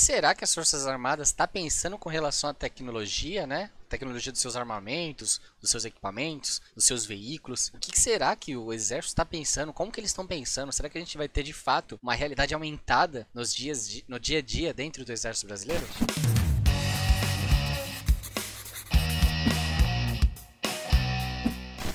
que será que as Forças Armadas está pensando com relação à tecnologia, né? Tecnologia dos seus armamentos, dos seus equipamentos, dos seus veículos. O que, que será que o exército está pensando? Como que eles estão pensando? Será que a gente vai ter de fato uma realidade aumentada nos dias, no dia a dia dentro do exército brasileiro?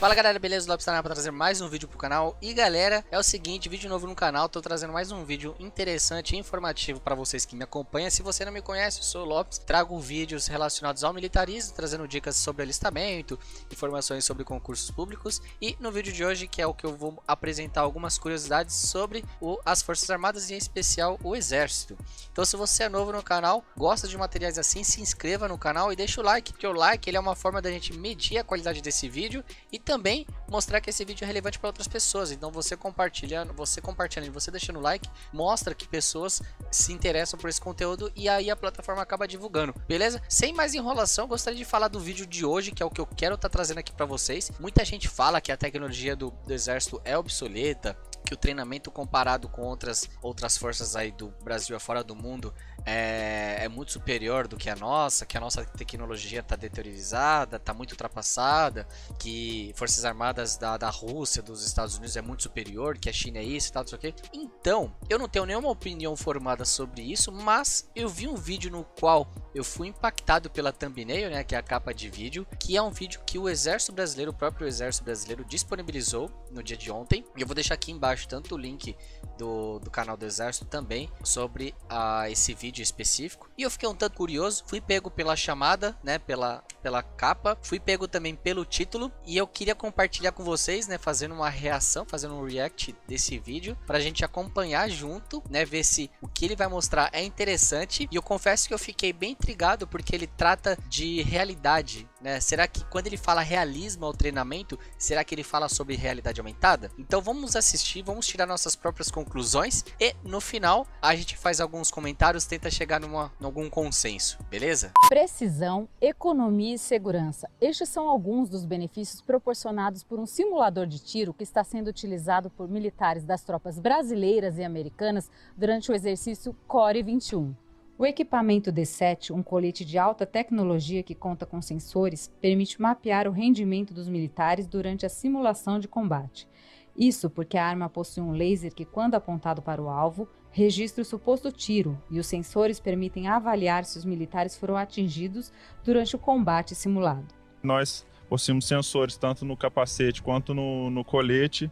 Fala galera, beleza? Lopes tá para trazer mais um vídeo pro canal. E galera, é o seguinte, vídeo novo no canal, tô trazendo mais um vídeo interessante e informativo para vocês que me acompanham. Se você não me conhece, eu sou o Lopes, trago vídeos relacionados ao militarismo, trazendo dicas sobre alistamento, informações sobre concursos públicos. E no vídeo de hoje, que é o que eu vou apresentar algumas curiosidades sobre o, as Forças Armadas e em especial o Exército. Então se você é novo no canal, gosta de materiais assim, se inscreva no canal e deixa o like, porque o like ele é uma forma da gente medir a qualidade desse vídeo e também mostrar que esse vídeo é relevante para outras pessoas. Então você compartilhando, você compartilhando, você deixando like, mostra que pessoas se interessam por esse conteúdo e aí a plataforma acaba divulgando, beleza? Sem mais enrolação, gostaria de falar do vídeo de hoje, que é o que eu quero estar tá trazendo aqui para vocês. Muita gente fala que a tecnologia do, do exército é obsoleta, que o treinamento comparado com outras, outras forças aí do Brasil e fora do mundo é, é, muito superior do que a nossa, que a nossa tecnologia está deteriorizada, está muito ultrapassada, que forças armadas da, da Rússia, dos Estados Unidos é muito superior, que a China é isso e tal, não sei o quê. Então, eu não tenho nenhuma opinião formada sobre isso, mas eu vi um vídeo no qual eu fui impactado pela thumbnail, né, que é a capa de vídeo, que é um vídeo que o Exército Brasileiro, o próprio Exército Brasileiro disponibilizou no dia de ontem. E eu vou deixar aqui embaixo tanto o link do, do canal do Exército também sobre uh, esse vídeo específico. E eu fiquei um tanto curioso, fui pego pela chamada, né, pela, pela capa, fui pego também pelo título e eu queria compartilhar com vocês, né, fazendo uma reação, fazendo um react desse vídeo para a gente acompanhar junto, né, ver se o que ele vai mostrar é interessante. E eu confesso que eu fiquei bem intrigado porque ele trata de realidade, né? Será que quando ele fala realismo ao treinamento, será que ele fala sobre realidade aumentada? Então vamos assistir, vamos tirar nossas próprias conclusões e no final a gente faz alguns comentários, tenta chegar numa, em algum consenso, beleza? Precisão, economia e segurança. Estes são alguns dos benefícios proporcionados por um simulador de tiro que está sendo utilizado por militares das tropas brasileiras e americanas durante o exercício CORE 21. O equipamento D7, um colete de alta tecnologia que conta com sensores, permite mapear o rendimento dos militares durante a simulação de combate. Isso porque a arma possui um laser que, quando apontado para o alvo, registra o suposto tiro e os sensores permitem avaliar se os militares foram atingidos durante o combate simulado. Nós possuímos sensores tanto no capacete quanto no, no colete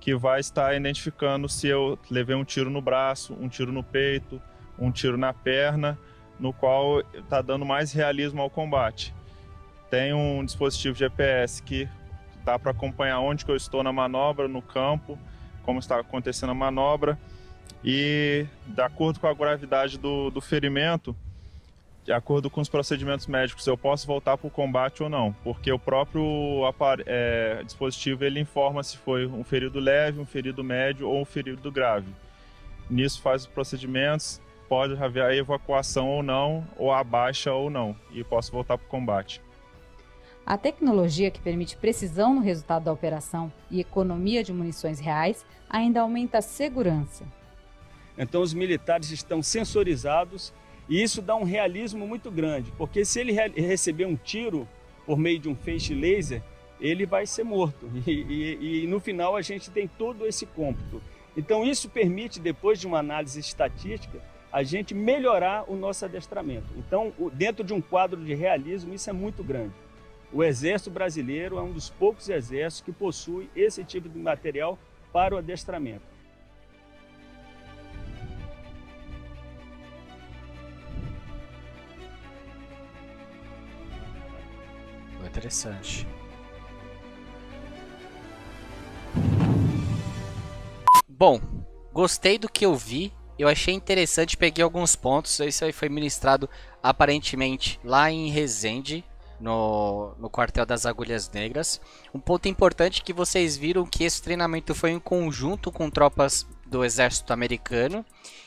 que vai estar identificando se eu levei um tiro no braço, um tiro no peito, um tiro na perna, no qual está dando mais realismo ao combate. Tem um dispositivo GPS que dá para acompanhar onde que eu estou na manobra, no campo, como está acontecendo a manobra, e de acordo com a gravidade do, do ferimento, de acordo com os procedimentos médicos, eu posso voltar para o combate ou não, porque o próprio é, dispositivo ele informa se foi um ferido leve, um ferido médio ou um ferido grave. Nisso faz os procedimentos, pode haver a evacuação ou não, ou a baixa ou não, e posso voltar para o combate. A tecnologia que permite precisão no resultado da operação e economia de munições reais ainda aumenta a segurança. Então, os militares estão sensorizados e isso dá um realismo muito grande, porque se ele receber um tiro por meio de um feixe laser, ele vai ser morto. E, e, e no final a gente tem todo esse cômputo. Então, isso permite, depois de uma análise estatística, a gente melhorar o nosso adestramento. Então, dentro de um quadro de realismo, isso é muito grande. O Exército Brasileiro é um dos poucos exércitos que possui esse tipo de material para o adestramento. Interessante. Bom, gostei do que eu vi eu achei interessante, peguei alguns pontos. Isso aí foi ministrado aparentemente lá em Resende, no, no quartel das Agulhas Negras. Um ponto importante é que vocês viram que esse treinamento foi em conjunto com tropas do exército americano.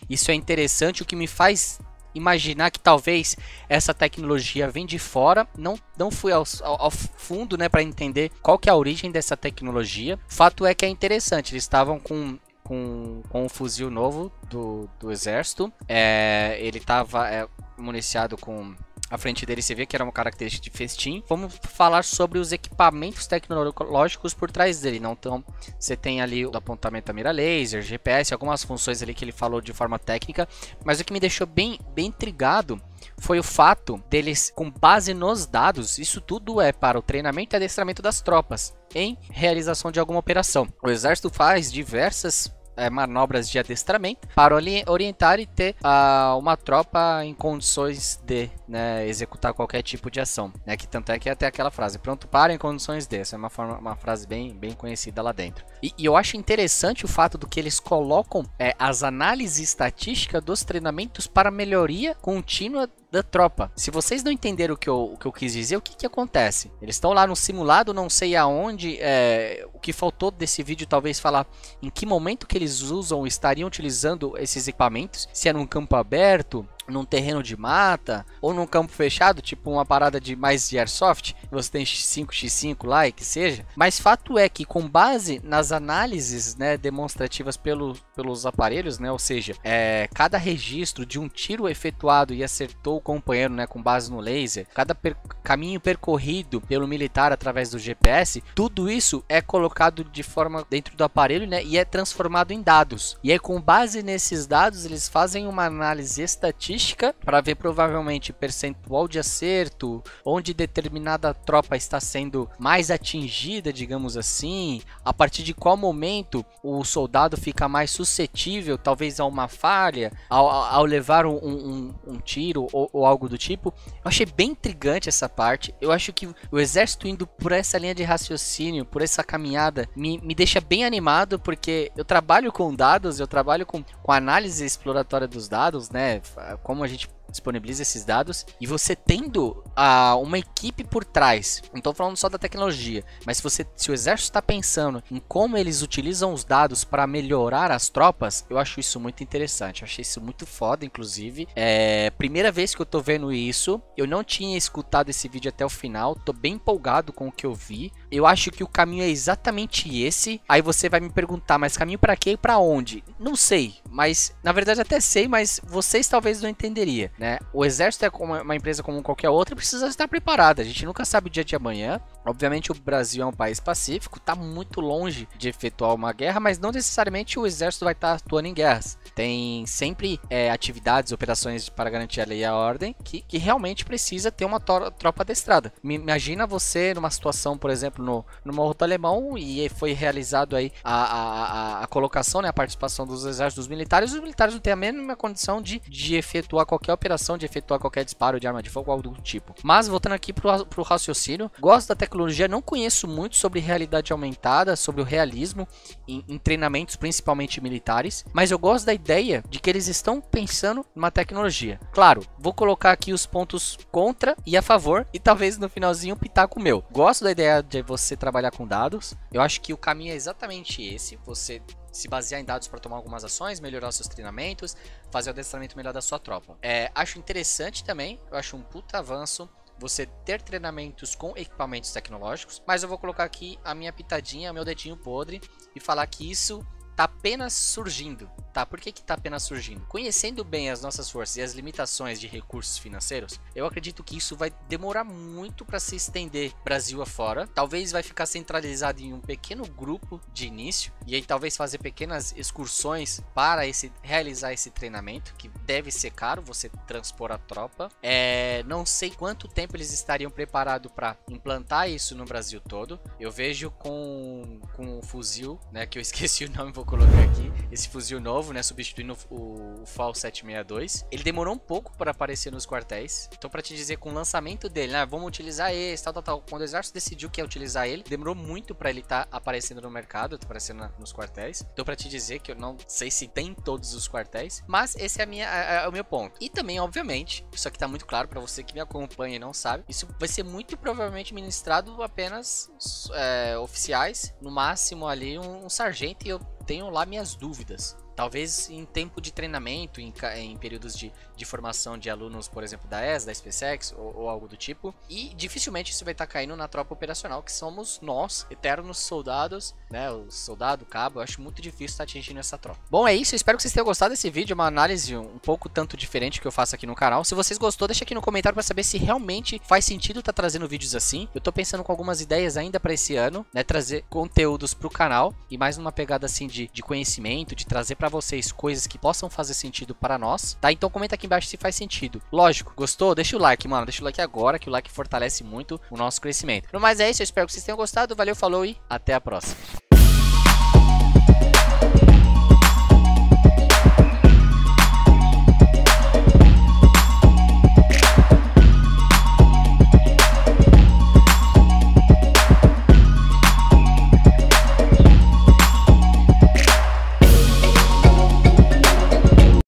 Isso é interessante, o que me faz imaginar que talvez essa tecnologia vem de fora. Não, não fui ao, ao, ao fundo né, para entender qual que é a origem dessa tecnologia. Fato é que é interessante, eles estavam com com, com um fuzil novo do, do exército. É, ele estava é, municiado com à frente dele você vê que era uma característica de festim. Vamos falar sobre os equipamentos tecnológicos por trás dele. Não então você tem ali o apontamento da mira laser, GPS, algumas funções ali que ele falou de forma técnica, mas o que me deixou bem bem intrigado foi o fato deles, com base nos dados, isso tudo é para o treinamento e adestramento das tropas em realização de alguma operação. O exército faz diversas é, manobras de adestramento para orientar e ter uh, uma tropa em condições de né, executar qualquer tipo de ação. Né, que tanto é que é até aquela frase, pronto para em condições de. Essa é uma, forma, uma frase bem, bem conhecida lá dentro. E, e eu acho interessante o fato do que eles colocam é, as análises estatísticas dos treinamentos para melhoria contínua da tropa. Se vocês não entenderam o que eu, o que eu quis dizer, o que, que acontece? Eles estão lá no simulado, não sei aonde. É, o que faltou desse vídeo talvez falar em que momento que eles usam, estariam utilizando esses equipamentos. Se é num campo aberto, num terreno de mata ou num campo fechado, tipo uma parada de mais de airsoft, você tem x5x5 lá e que seja. Mas fato é que com base nas análises, né, demonstrativas pelo, pelos aparelhos, né, ou seja, é, cada registro de um tiro efetuado e acertou o companheiro, né, com base no laser, cada per caminho percorrido pelo militar através do GPS, tudo isso é colocado de forma dentro do aparelho, né, e é transformado em dados. E aí com base nesses dados eles fazem uma análise estatística estatística para ver provavelmente percentual de acerto, onde determinada tropa está sendo mais atingida, digamos assim, a partir de qual momento o soldado fica mais suscetível, talvez a uma falha, ao, ao levar um, um, um tiro ou, ou, algo do tipo. Eu achei bem intrigante essa parte. Eu acho que o exército indo por essa linha de raciocínio, por essa caminhada, me, me deixa bem animado, porque eu trabalho com dados, eu trabalho com, com análise exploratória dos dados, né? Como a gente disponibiliza esses dados e você tendo uh, uma equipe por trás, não estou falando só da tecnologia, mas se você se o exército está pensando em como eles utilizam os dados para melhorar as tropas, eu acho isso muito interessante. Eu achei isso muito foda, inclusive. É primeira vez que eu estou vendo isso. Eu não tinha escutado esse vídeo até o final. Tô bem empolgado com o que eu vi. Eu acho que o caminho é exatamente esse. Aí você vai me perguntar, mas caminho para quê e para onde? Não sei, mas na verdade até sei, mas vocês talvez não entenderiam. Né? O exército é uma empresa como qualquer outra e precisa estar preparada. A gente nunca sabe o dia de amanhã. Obviamente o Brasil é um país pacífico, está muito longe de efetuar uma guerra, mas não necessariamente o exército vai estar atuando em guerras. Tem sempre é, atividades, operações para garantir a lei e a ordem que, que realmente precisa ter uma tropa adestrada. Imagina você numa situação, por exemplo, no, no Morro do Alemão e foi realizado aí a, a, a, colocação, né, a participação dos exércitos militares. Os militares não têm a mínima condição de, de efetuar qualquer operação operação de efetuar qualquer disparo de arma de fogo ou algo do tipo. Mas voltando aqui pro, pro raciocínio, gosto da tecnologia, não conheço muito sobre realidade aumentada, sobre o realismo em, em treinamentos, principalmente militares, mas eu gosto da ideia de que eles estão pensando numa tecnologia. Claro, vou colocar aqui os pontos contra e a favor e talvez no finalzinho um pitaco meu. Gosto da ideia de você trabalhar com dados. Eu acho que o caminho é exatamente esse. Você se basear em dados para tomar algumas ações, melhorar seus treinamentos, fazer o adestramento melhor da sua tropa. É, acho interessante também, eu acho um puta avanço você ter treinamentos com equipamentos tecnológicos, mas eu vou colocar aqui a minha pitadinha, meu dedinho podre e falar que isso tá apenas surgindo, tá? Por que que tá apenas surgindo? Conhecendo bem as nossas forças e as limitações de recursos financeiros, eu acredito que isso vai demorar muito para se estender Brasil afora. Talvez vai ficar centralizado em um pequeno grupo de início e aí talvez fazer pequenas excursões para esse realizar esse treinamento, que deve ser caro você transpor a tropa. É, não sei quanto tempo eles estariam preparados para implantar isso no Brasil todo. Eu vejo com com o fuzil, né, que eu esqueci o nome, vou colocar aqui, esse fuzil novo, né, substituindo o, o FAL 762. Ele demorou um pouco para aparecer nos quartéis. Então, para te dizer, com o lançamento dele, né, vamos utilizar esse, tal, tal, tal. Quando o exército decidiu que ia utilizar ele, demorou muito para ele estar tá aparecendo no mercado, tá aparecendo na, nos quartéis. Então, para te dizer que eu não sei se tem todos os quartéis, mas esse é, minha, é, é o meu ponto. E também, obviamente, isso aqui tá muito claro para você que me acompanha e não sabe, isso vai ser muito provavelmente ministrado apenas é, oficiais, no máximo ali um, um sargento e eu tenho lá minhas dúvidas Talvez em tempo de treinamento, em, em períodos de, de formação de alunos, por exemplo, da ES, da SpaceX ou, ou algo do tipo. E dificilmente isso vai estar tá caindo na tropa operacional, que somos nós, eternos soldados, né? O soldado, o cabo. Eu acho muito difícil estar tá atingindo essa tropa. Bom, é isso. Eu espero que vocês tenham gostado desse vídeo. Uma análise um pouco tanto diferente que eu faço aqui no canal. Se vocês gostou, deixa aqui no comentário para saber se realmente faz sentido estar tá trazendo vídeos assim. Eu tô pensando com algumas ideias ainda para esse ano, né? Trazer conteúdos pro canal e mais numa pegada assim de, de conhecimento, de trazer para vocês coisas que possam fazer sentido para nós, tá? Então comenta aqui embaixo se faz sentido. Lógico, gostou? Deixa o like, mano. Deixa o like agora, que o like fortalece muito o nosso crescimento. No mais é isso, eu espero que vocês tenham gostado. Valeu, falou e até a próxima.